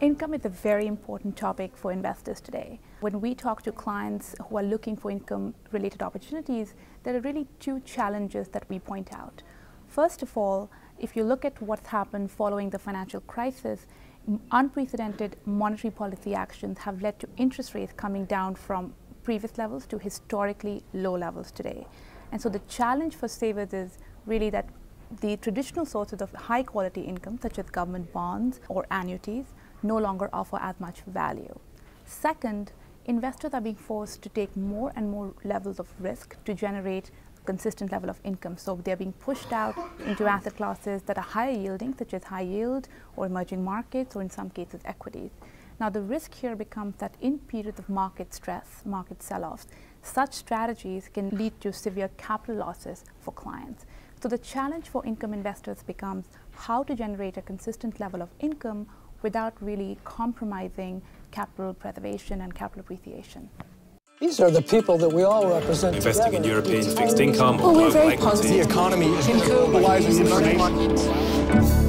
Income is a very important topic for investors today. When we talk to clients who are looking for income related opportunities, there are really two challenges that we point out. First of all, if you look at what's happened following the financial crisis, unprecedented monetary policy actions have led to interest rates coming down from previous levels to historically low levels today. And so the challenge for savers is really that the traditional sources of high quality income, such as government bonds or annuities, no longer offer as much value. Second, investors are being forced to take more and more levels of risk to generate a consistent level of income. So they're being pushed out into asset classes that are higher yielding, such as high yield or emerging markets, or in some cases, equities. Now, the risk here becomes that in periods of market stress, market sell offs, such strategies can lead to severe capital losses for clients. So, the challenge for income investors becomes how to generate a consistent level of income without really compromising capital preservation and capital appreciation. These are the people that we all represent. Investing together. in European fixed income. Well, we're very positive. The economy is globalizing the emerging markets.